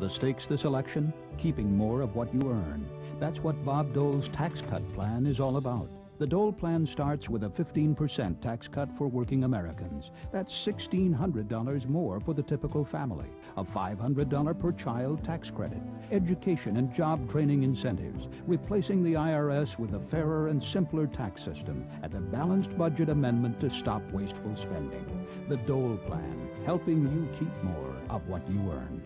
The stakes this election? Keeping more of what you earn. That's what Bob Dole's tax cut plan is all about. The Dole plan starts with a 15% tax cut for working Americans. That's $1,600 more for the typical family. A $500 per child tax credit. Education and job training incentives. Replacing the IRS with a fairer and simpler tax system. And a balanced budget amendment to stop wasteful spending. The Dole plan, helping you keep more of what you earn.